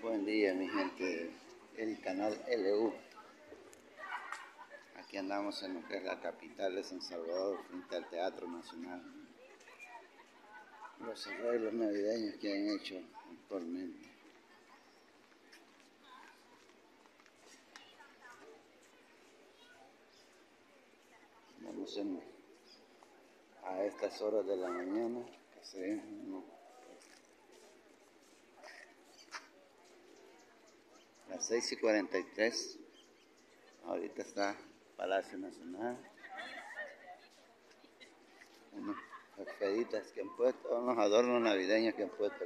Buen día mi gente del canal LU. Aquí andamos en lo que es la capital de San Salvador, frente al Teatro Nacional. Los arreglos navideños que han hecho actualmente. Vamos a estas horas de la mañana, que se las 6 y 43 ahorita está Palacio Nacional. Unas feditas que han puesto unos adornos navideños que han puesto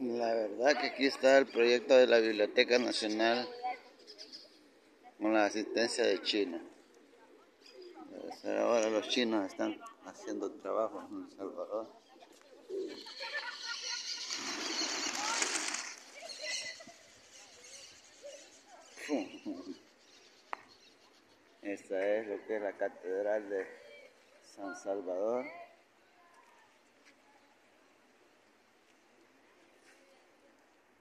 la verdad que aquí está el proyecto de la Biblioteca Nacional con la asistencia de China. Ahora los chinos están haciendo trabajo en El Salvador esta es lo que es la Catedral de San Salvador.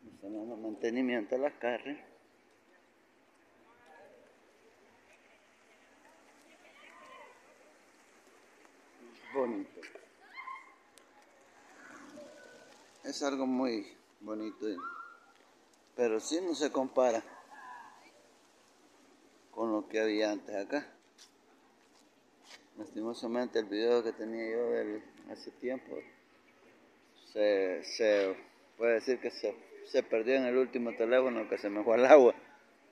Estamos mantenimiento de las carnes. Bonito. Es algo muy bonito, pero si no se compara con lo que había antes acá. Lastimosamente el video que tenía yo hace tiempo se, puede decir que se, se perdió en el último teléfono que se me fue al agua,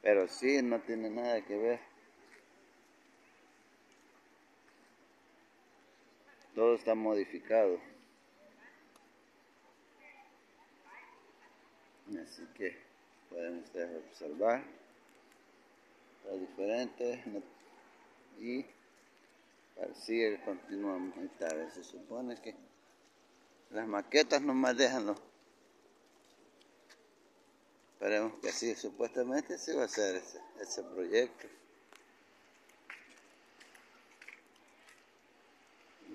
pero sí no tiene nada que ver. Todo está modificado. Que pueden ustedes observar. Diferentes y sigue continuamos esta se supone que las maquetas nomás déjanlo esperemos que sí supuestamente sí va a ser ese, ese proyecto.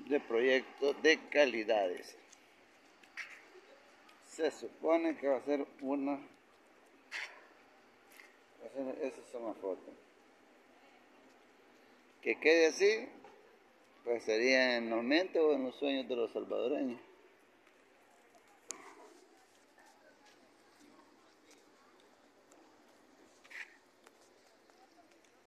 De proyecto de calidades se supone que va a ser una esa es una foto. Que quede así, pues sería en los mentes o en los sueños de los salvadoreños.